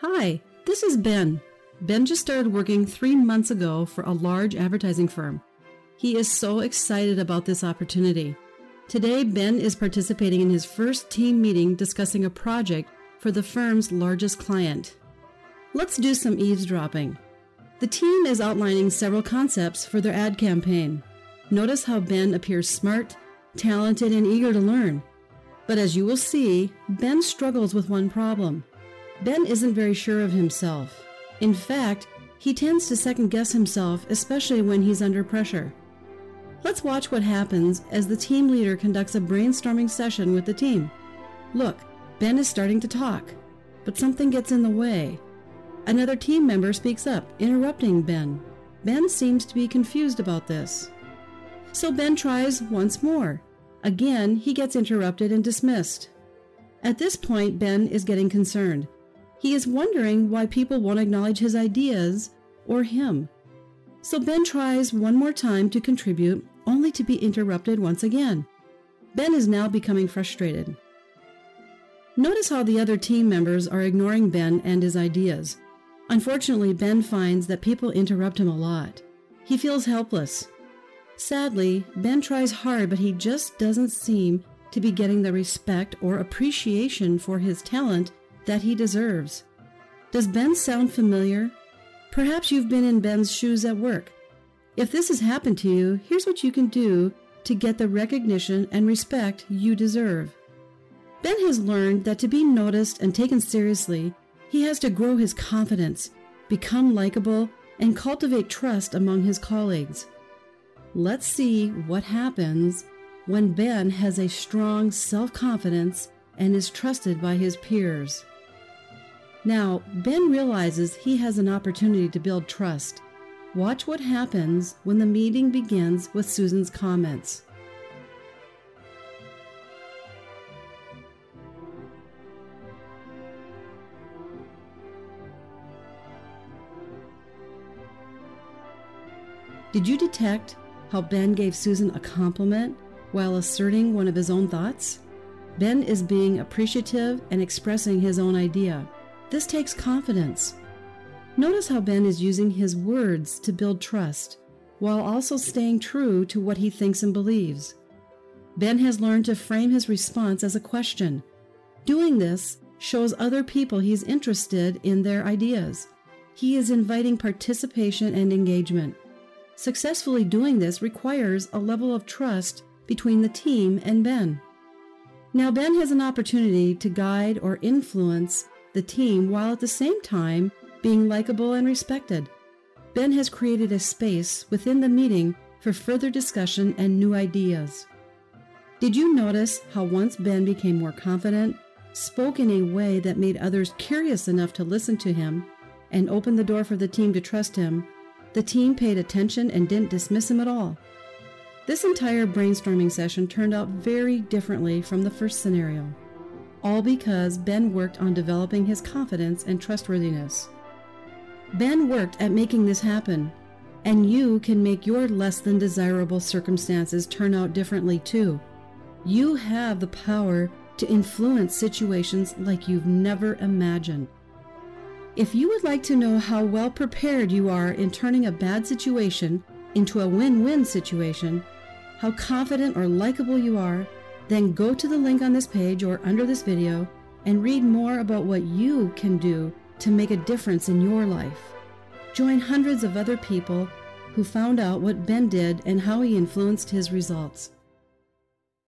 Hi, this is Ben. Ben just started working three months ago for a large advertising firm. He is so excited about this opportunity. Today, Ben is participating in his first team meeting discussing a project for the firm's largest client. Let's do some eavesdropping. The team is outlining several concepts for their ad campaign. Notice how Ben appears smart, talented, and eager to learn. But as you will see, Ben struggles with one problem. Ben isn't very sure of himself. In fact, he tends to second guess himself, especially when he's under pressure. Let's watch what happens as the team leader conducts a brainstorming session with the team. Look, Ben is starting to talk, but something gets in the way. Another team member speaks up, interrupting Ben. Ben seems to be confused about this. So Ben tries once more. Again, he gets interrupted and dismissed. At this point, Ben is getting concerned. He is wondering why people won't acknowledge his ideas or him. So Ben tries one more time to contribute, only to be interrupted once again. Ben is now becoming frustrated. Notice how the other team members are ignoring Ben and his ideas. Unfortunately, Ben finds that people interrupt him a lot. He feels helpless. Sadly, Ben tries hard, but he just doesn't seem to be getting the respect or appreciation for his talent that he deserves. Does Ben sound familiar? Perhaps you've been in Ben's shoes at work. If this has happened to you, here's what you can do to get the recognition and respect you deserve. Ben has learned that to be noticed and taken seriously, he has to grow his confidence, become likable, and cultivate trust among his colleagues. Let's see what happens when Ben has a strong self confidence and is trusted by his peers. Now, Ben realizes he has an opportunity to build trust. Watch what happens when the meeting begins with Susan's comments. Did you detect how Ben gave Susan a compliment while asserting one of his own thoughts? Ben is being appreciative and expressing his own idea. This takes confidence. Notice how Ben is using his words to build trust, while also staying true to what he thinks and believes. Ben has learned to frame his response as a question. Doing this shows other people he's interested in their ideas. He is inviting participation and engagement. Successfully doing this requires a level of trust between the team and Ben. Now, Ben has an opportunity to guide or influence the team while at the same time being likable and respected. Ben has created a space within the meeting for further discussion and new ideas. Did you notice how once Ben became more confident, spoke in a way that made others curious enough to listen to him, and opened the door for the team to trust him, the team paid attention and didn't dismiss him at all? This entire brainstorming session turned out very differently from the first scenario all because Ben worked on developing his confidence and trustworthiness. Ben worked at making this happen, and you can make your less than desirable circumstances turn out differently too. You have the power to influence situations like you've never imagined. If you would like to know how well prepared you are in turning a bad situation into a win win situation, how confident or likable you are, then go to the link on this page or under this video and read more about what you can do to make a difference in your life. Join hundreds of other people who found out what Ben did and how he influenced his results.